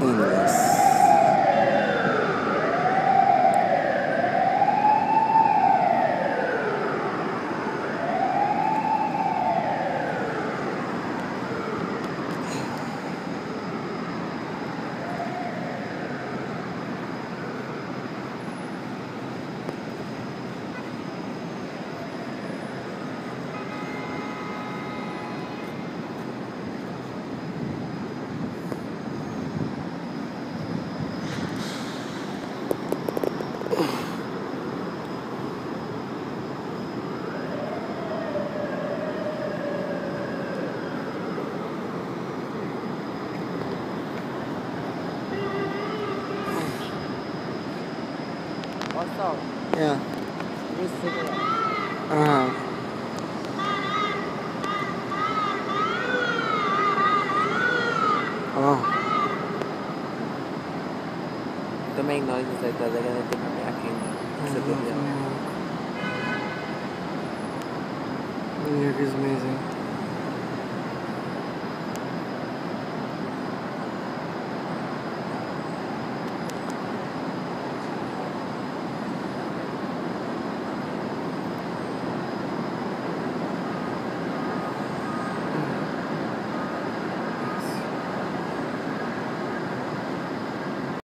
painless. Yeah. This cigarette. Uh huh. Oh. To make noises like that, they're gonna think I'm hacking. It's a video. New York is amazing.